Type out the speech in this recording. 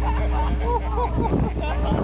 Ha ha ha ha!